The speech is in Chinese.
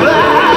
Blah!